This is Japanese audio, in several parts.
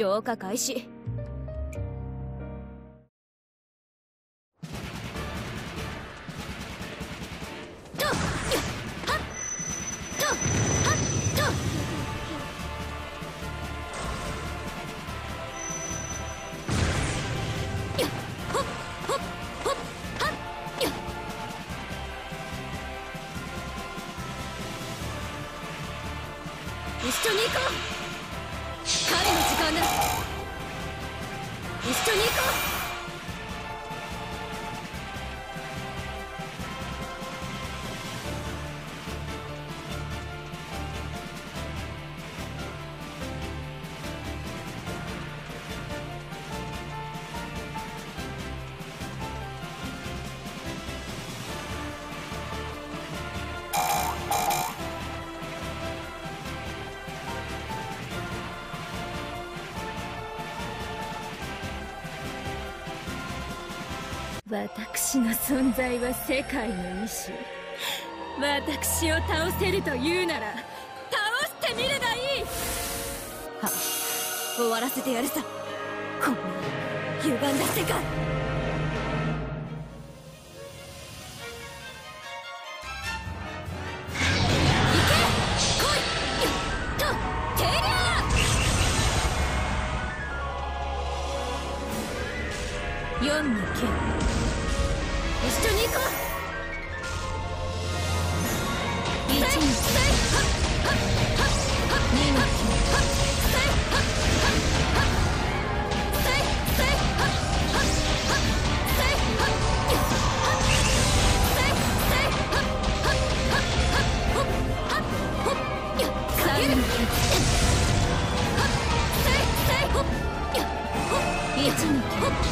浄化開始私の存在は世界の意志私を倒せるというなら倒してみればいい。は終わらせてやるさ。こんな歪んだ世界。ちに。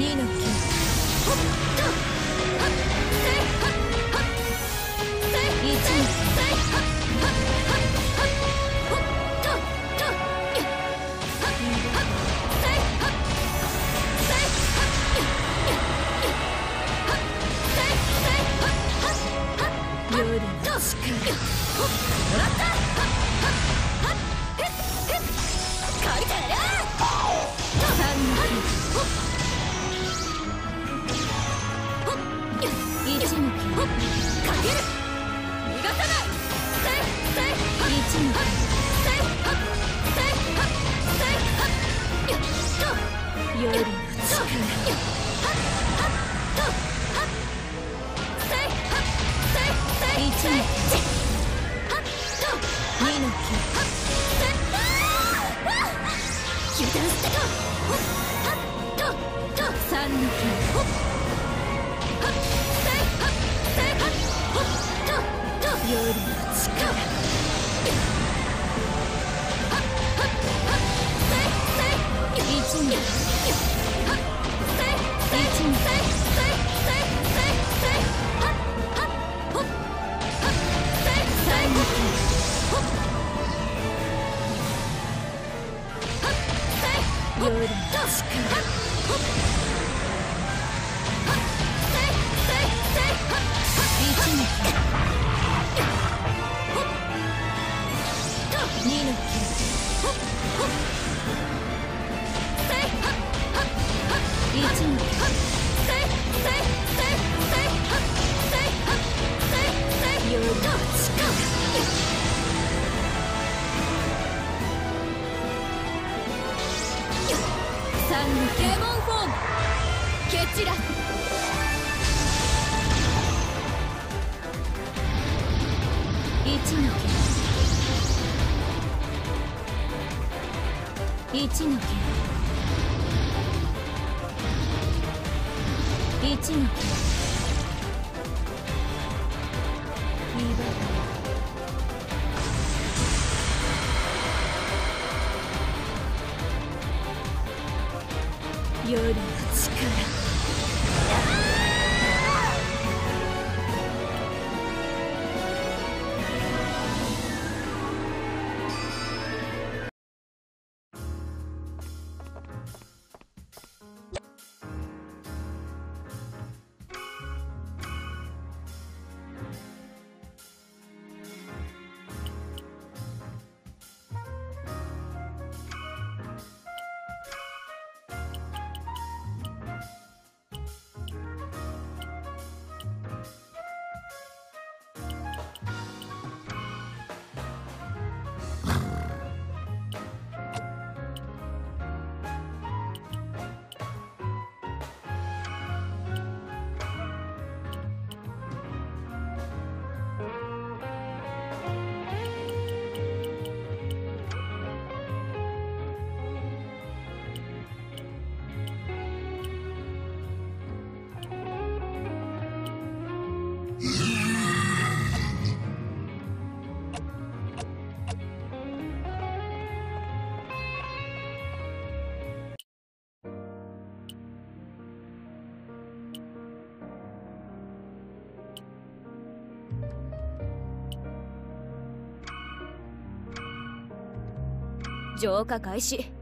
2の9夜の浄化開始。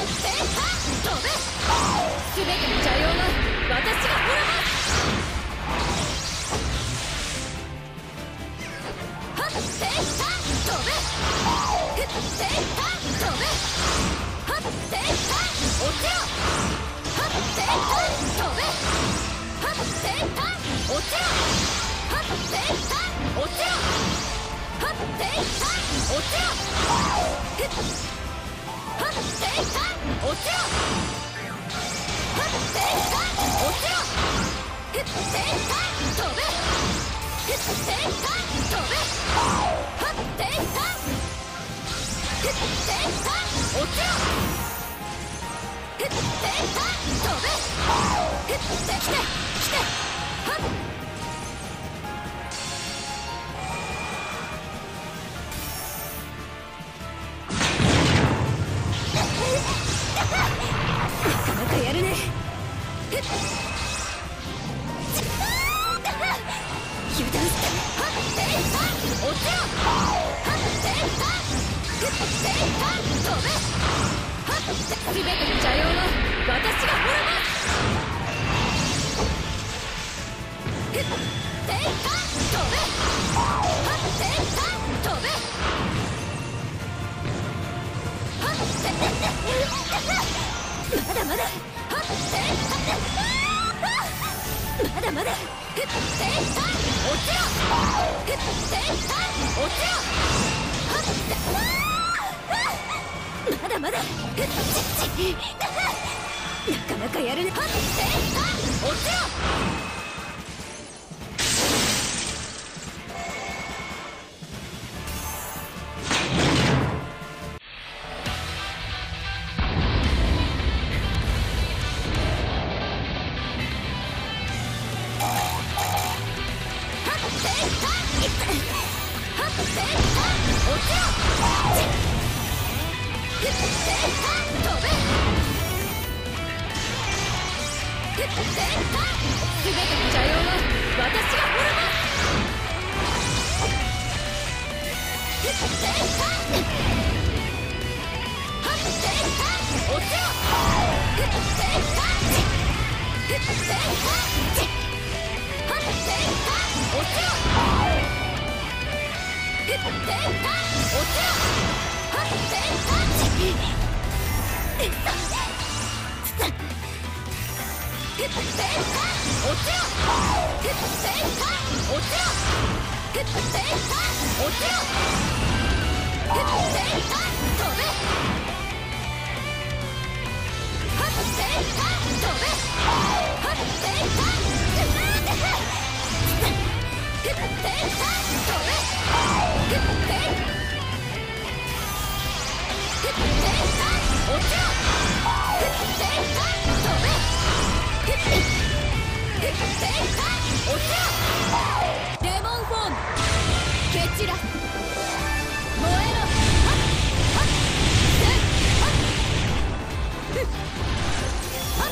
全ての邪用は私が滅ぼすはっせいは飛ぶふっせいは飛ぶはっせいは落ちろはっせいは飛ぶはっせいは落ちろはっせいは落ちろはっせいは落ちろふっ来て来てはっ落ちろ。燃えろっ。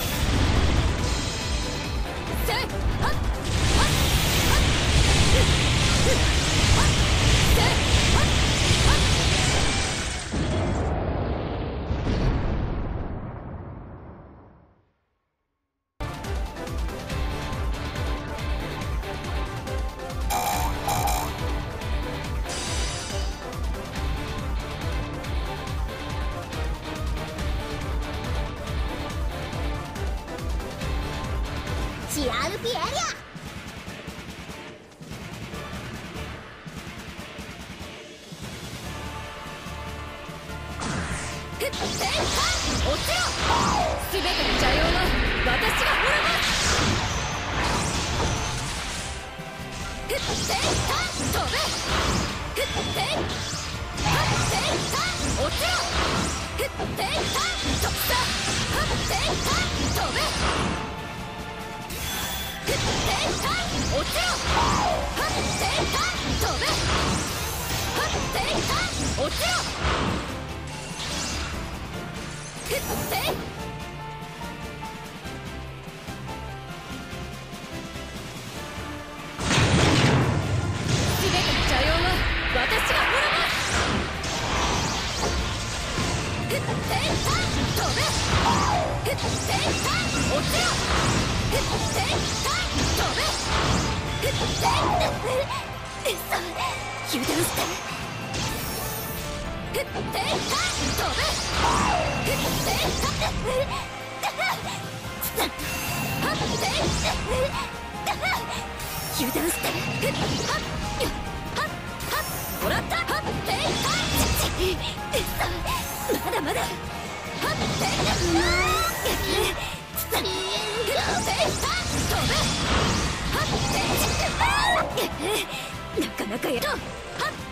なかなかやろうはっ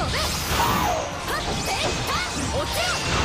落ちろ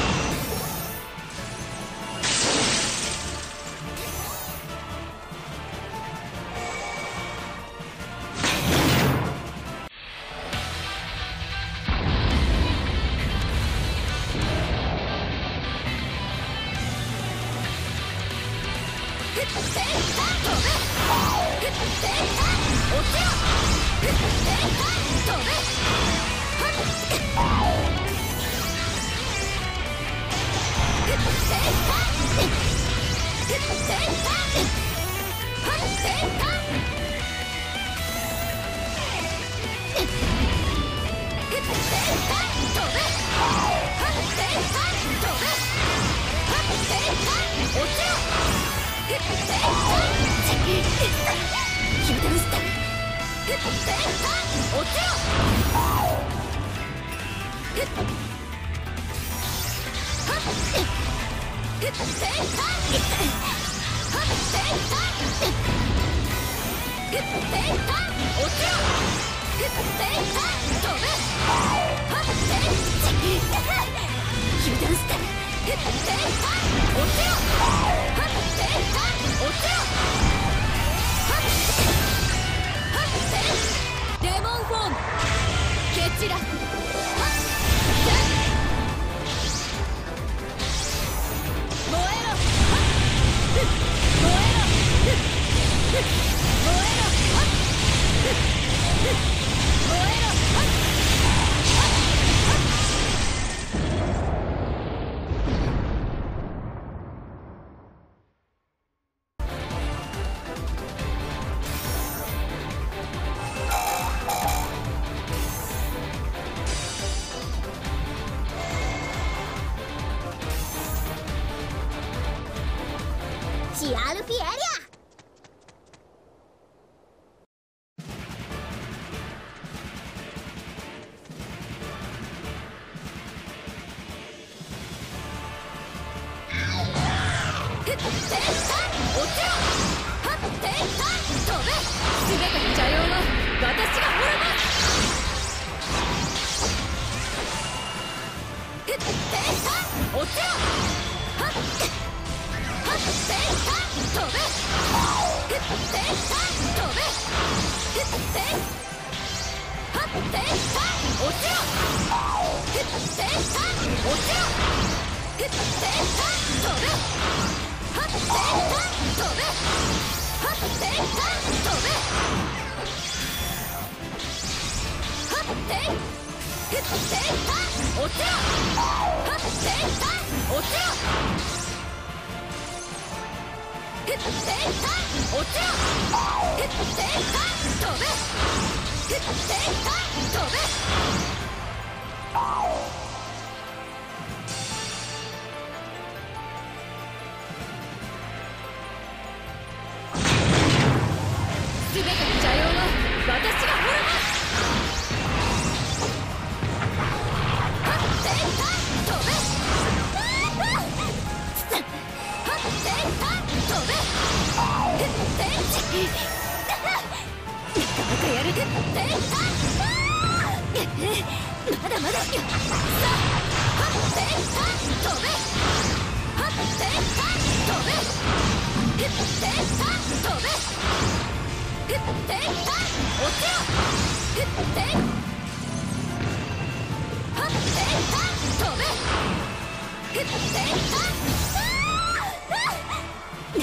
な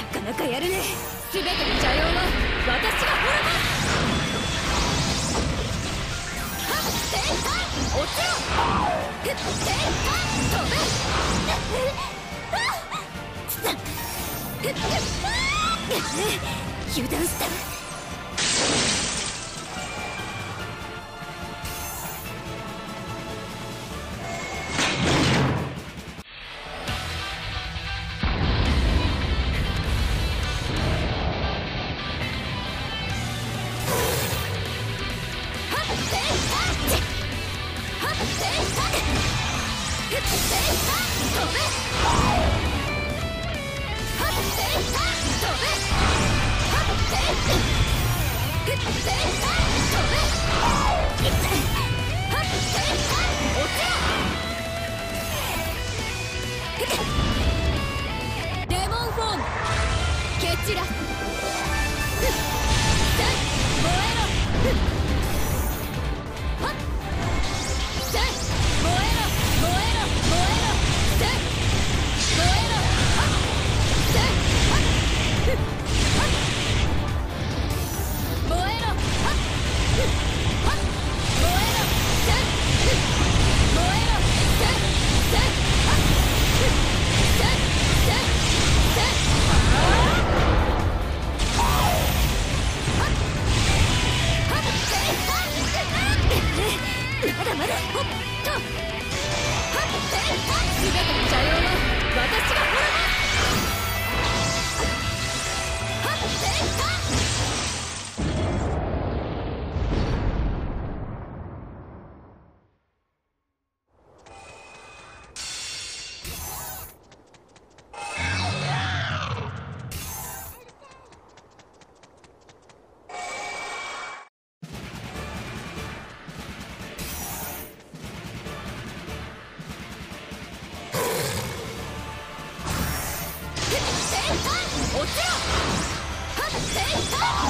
かなかやるね。全ての邪用は私が滅ぼす。落ちろ飛油断した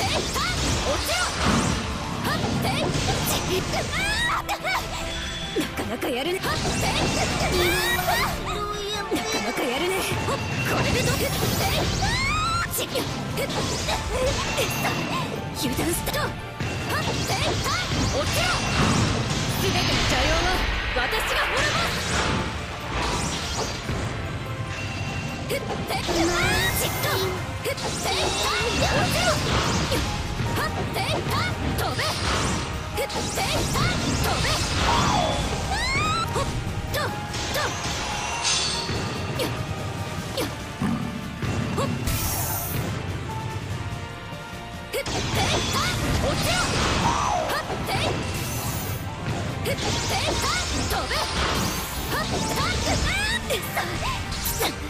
なかなかやるねなかなかやるねこれでどう油断したは全ての邪用は私が滅ぼす飛ぶはっさっさっ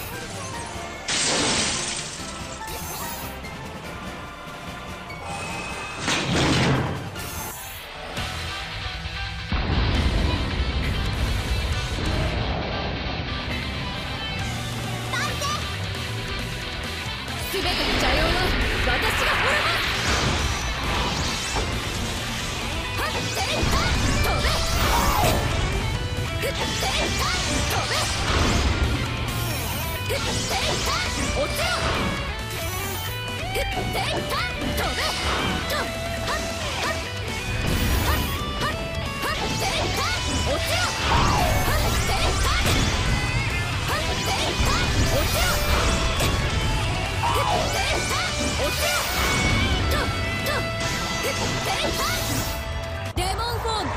デモンフォーム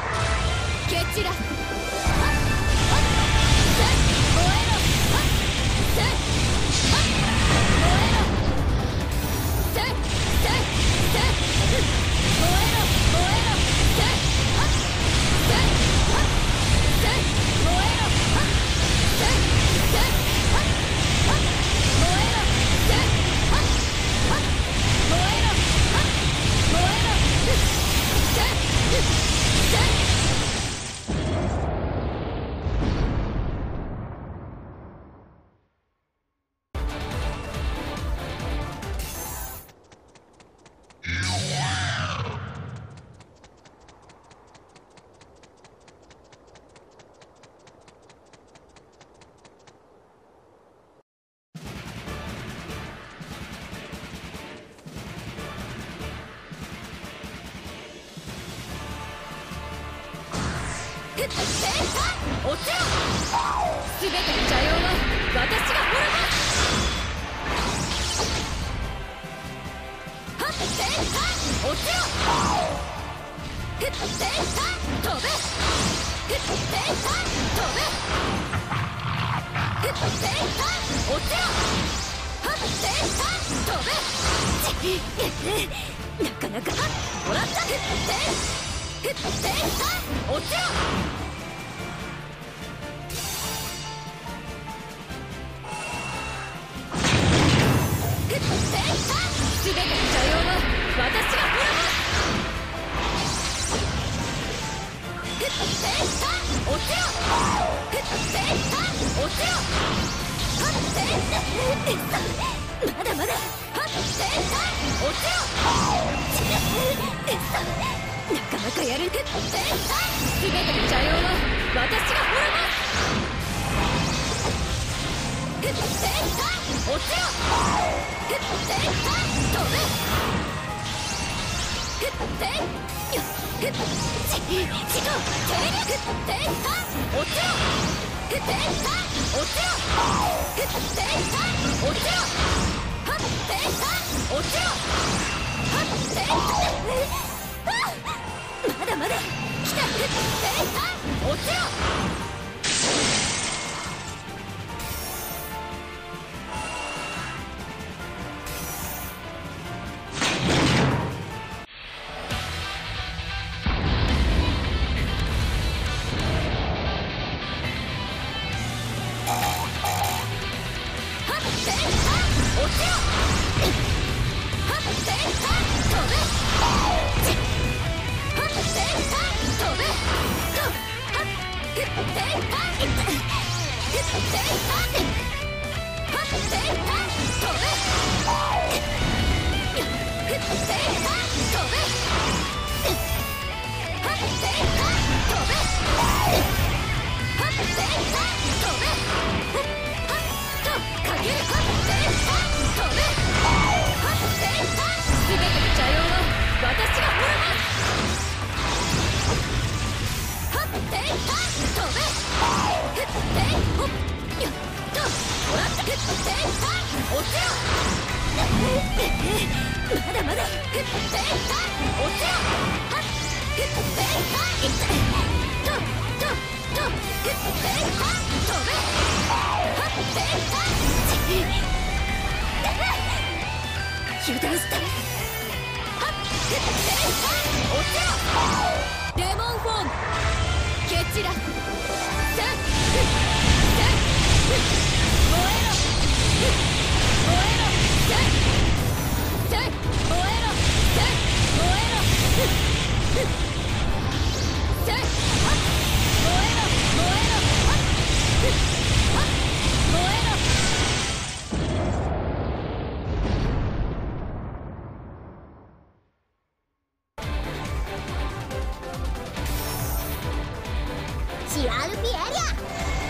ケチラ油断した。シアルピエリア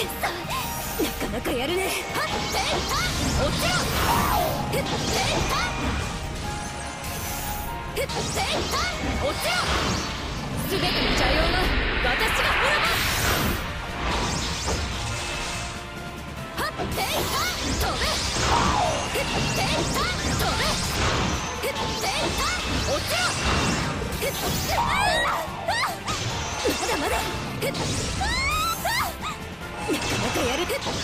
なかなかやるね。はっは落ちろふっはふっ落ちろ全ての邪妖は私が滅ぼすはっ飛べふっ飛べふっ落ちろふっまだまだふっなかなかやる。で飛ぶ。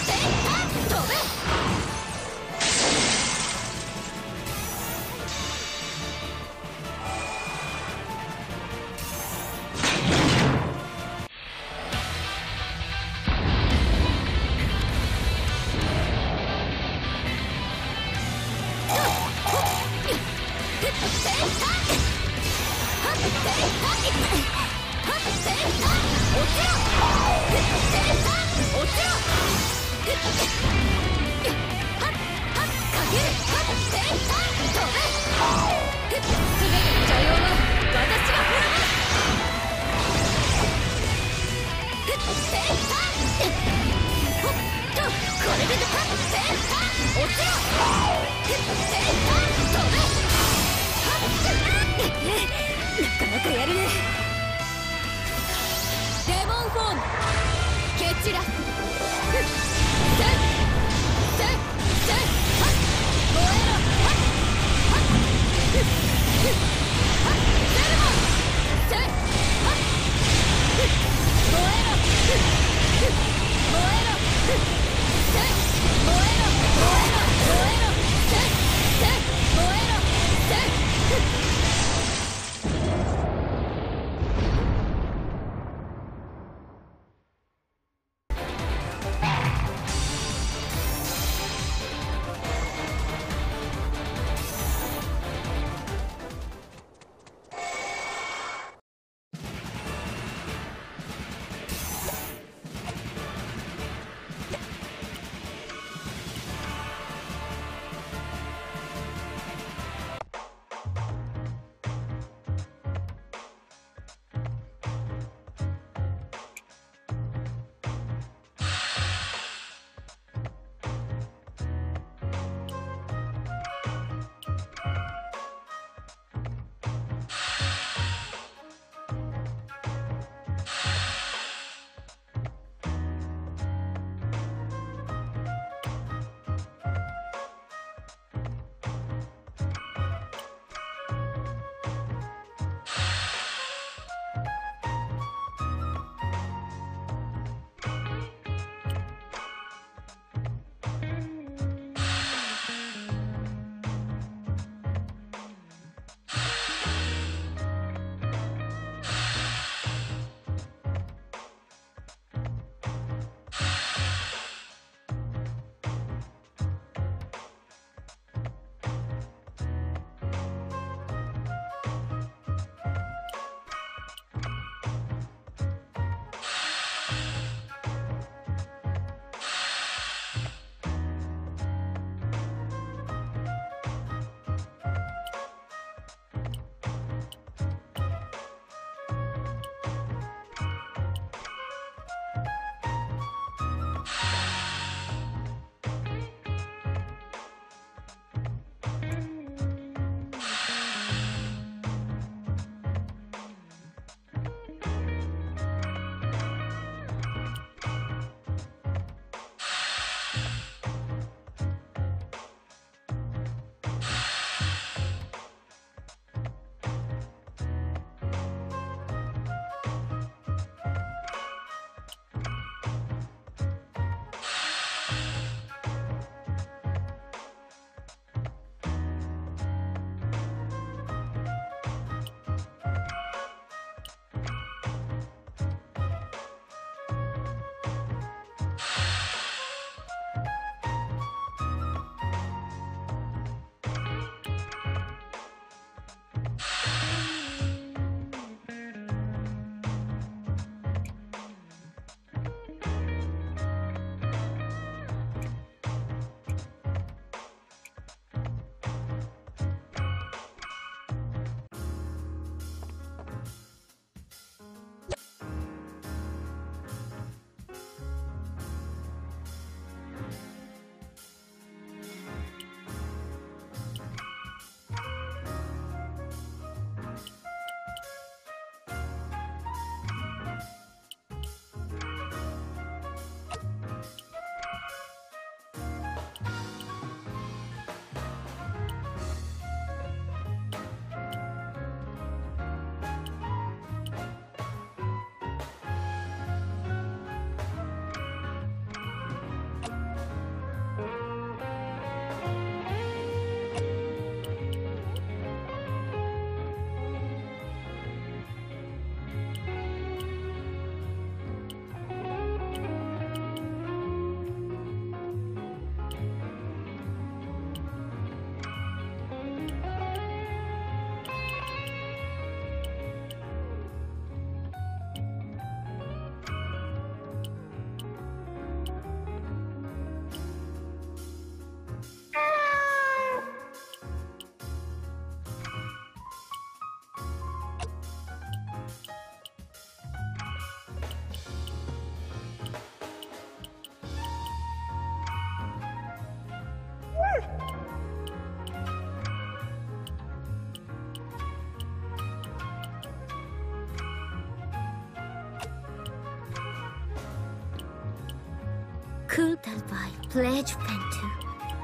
Kultalpai pledge pentu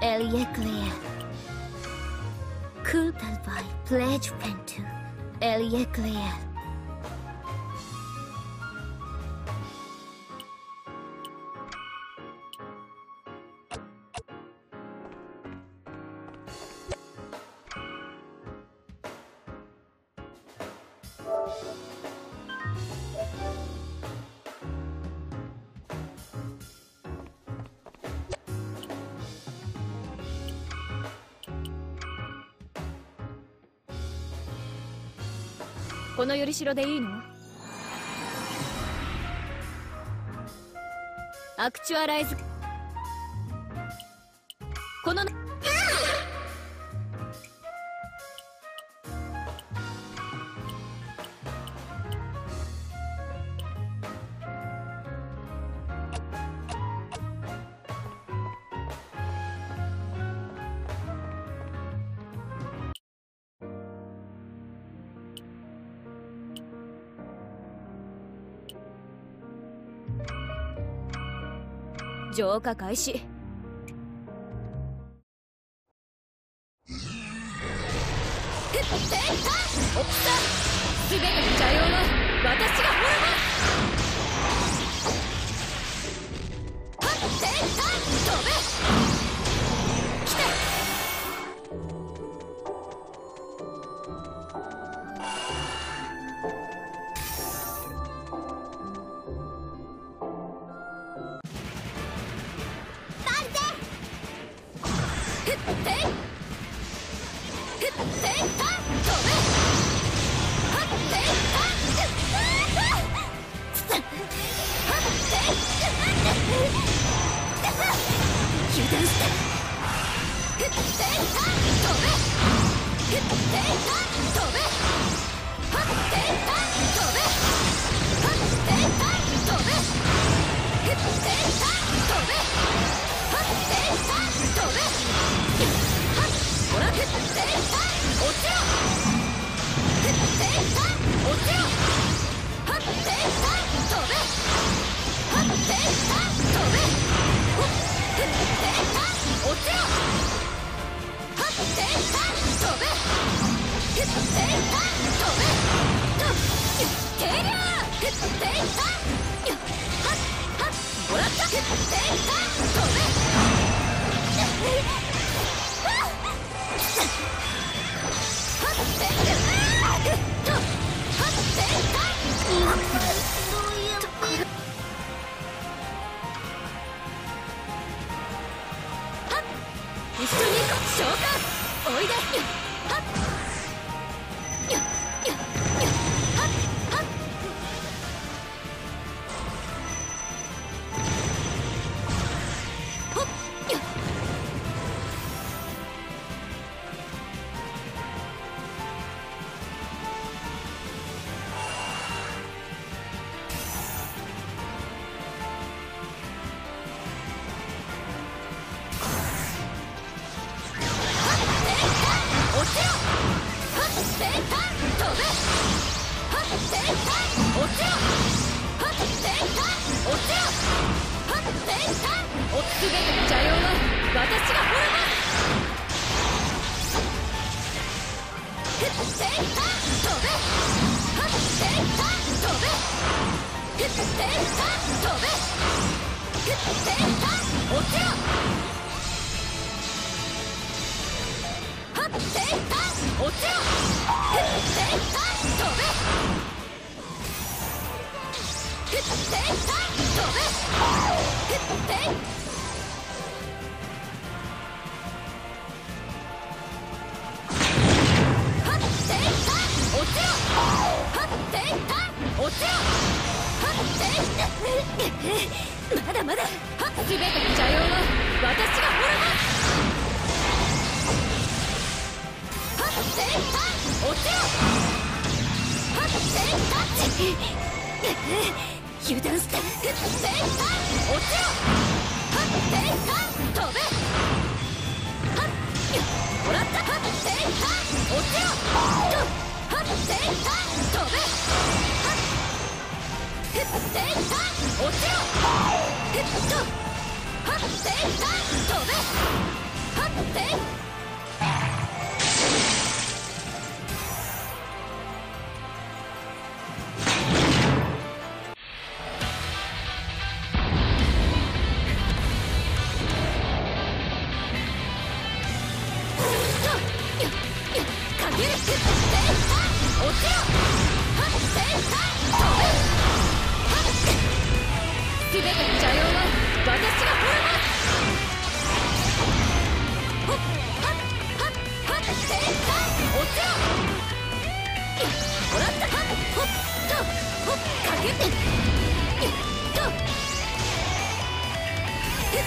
Elieklea. Kultalpai pledge pentu Elieklea. の依代でいいの？アクチュアライズ浄化開始。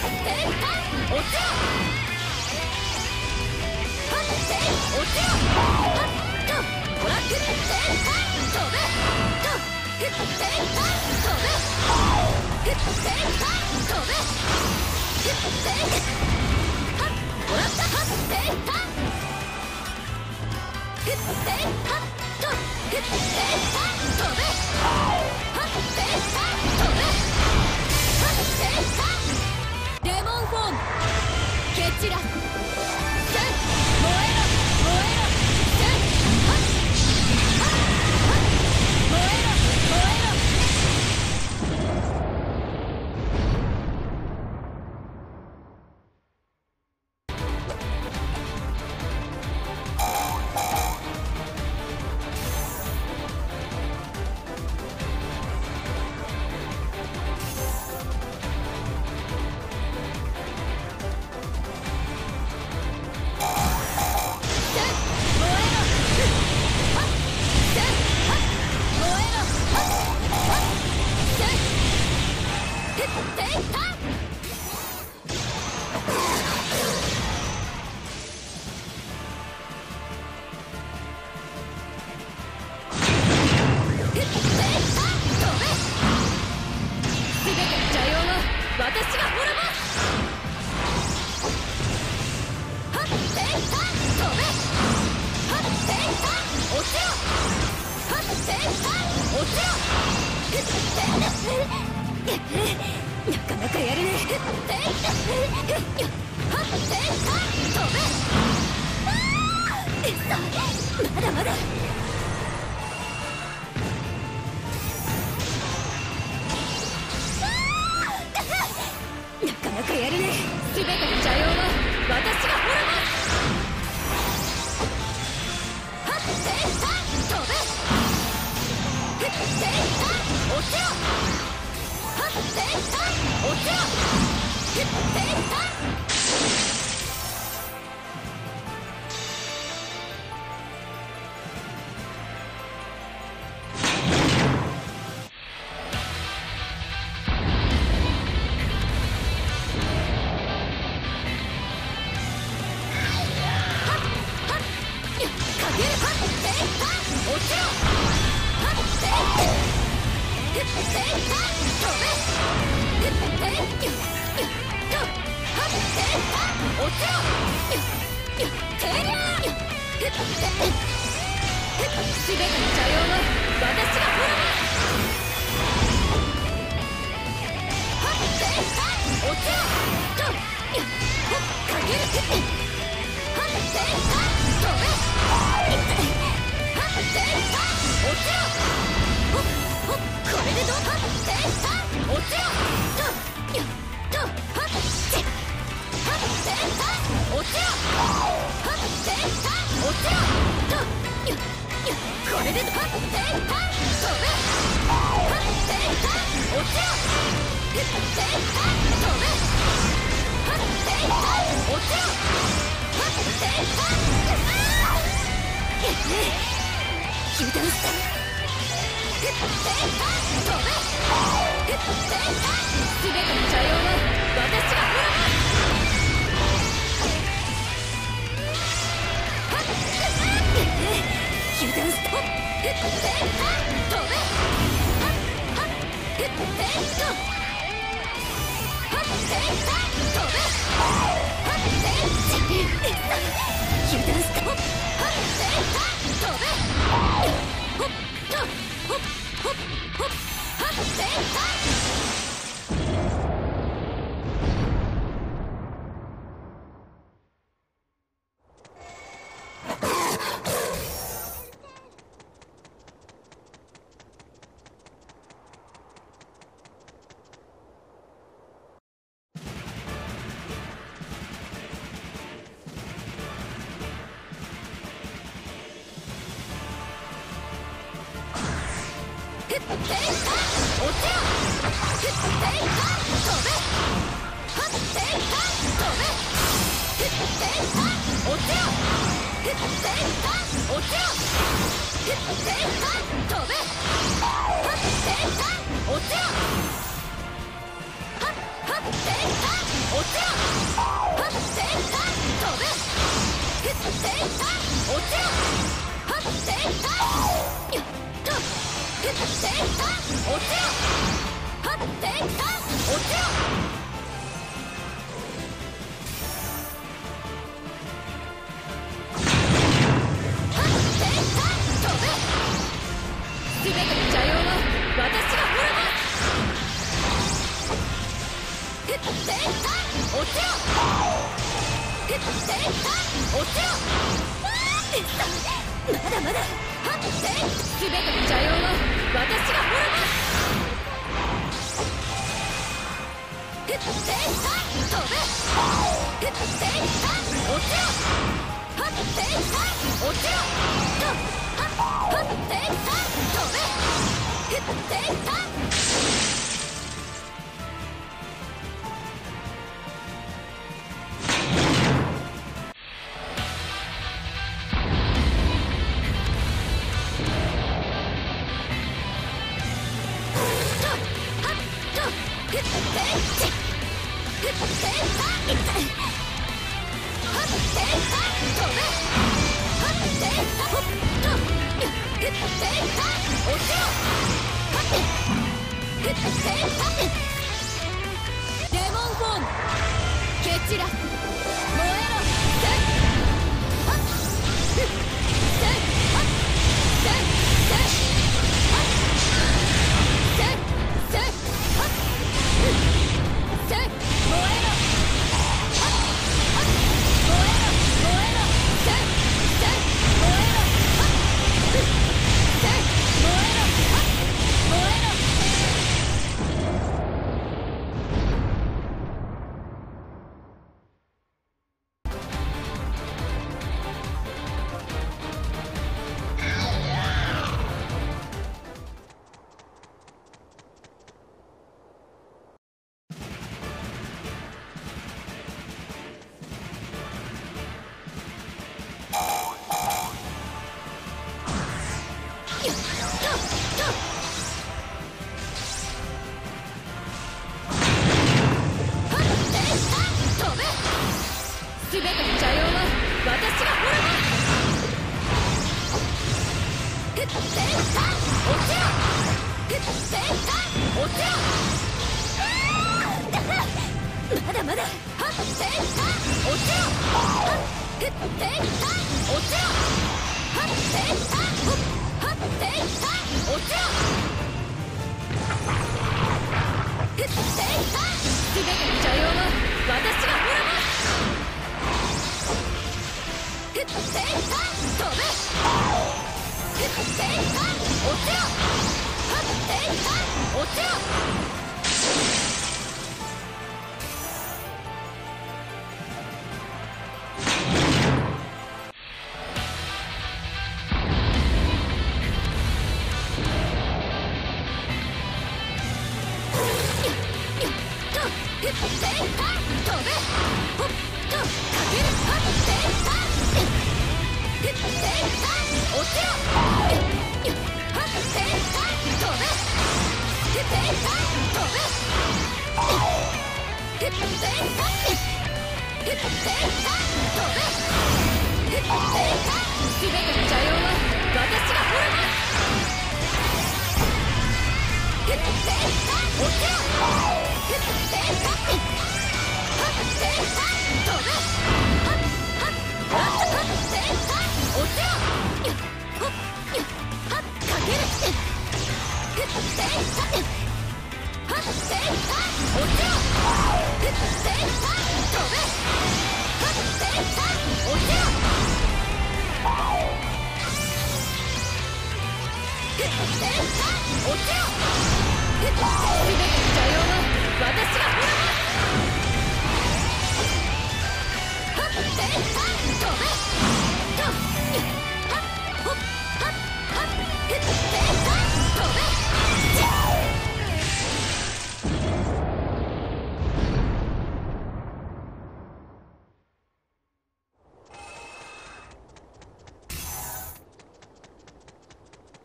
飛ぶフォケチら。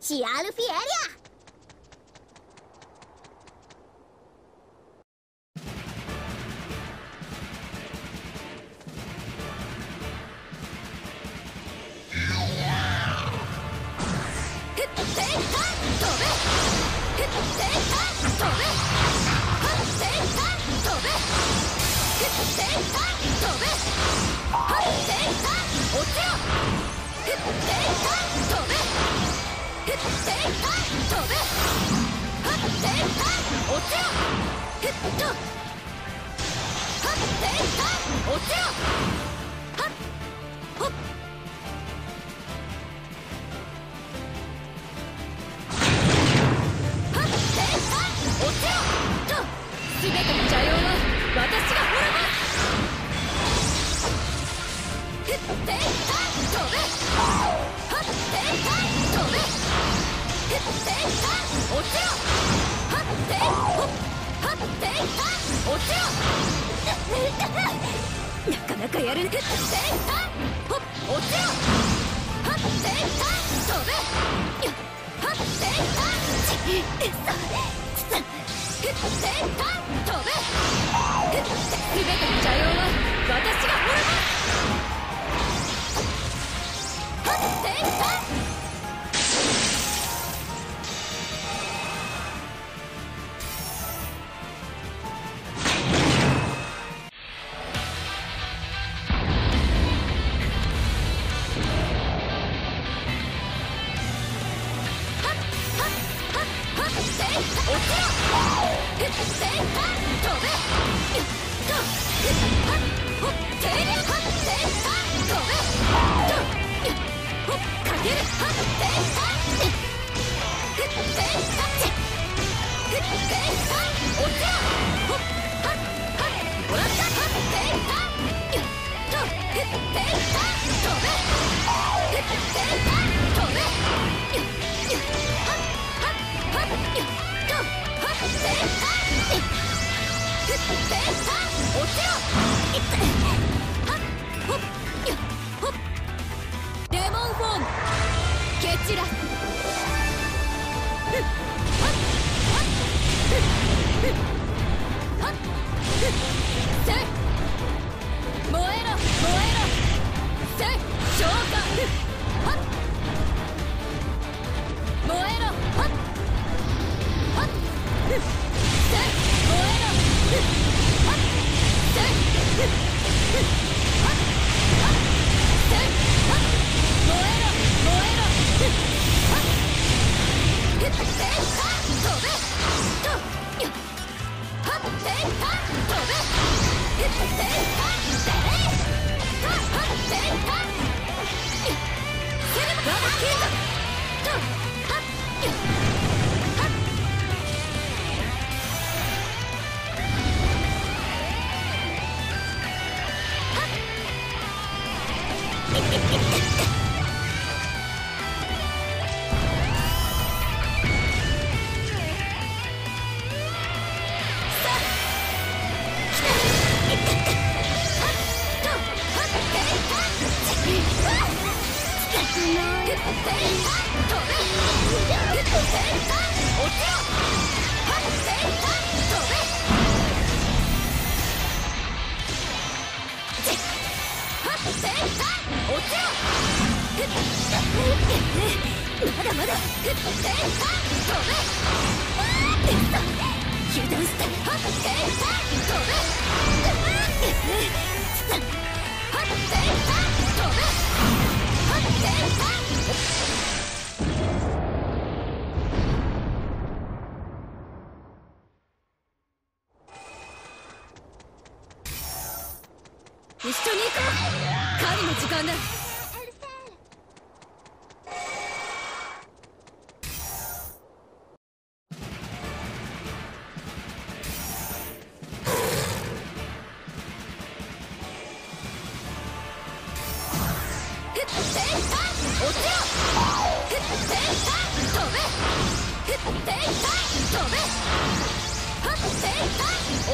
シアルフィエ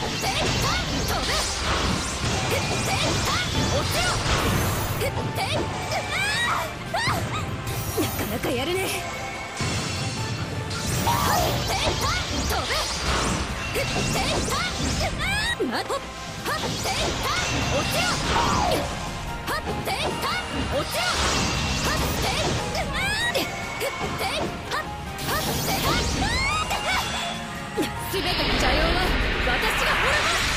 全すべての邪用は私が滅ぼす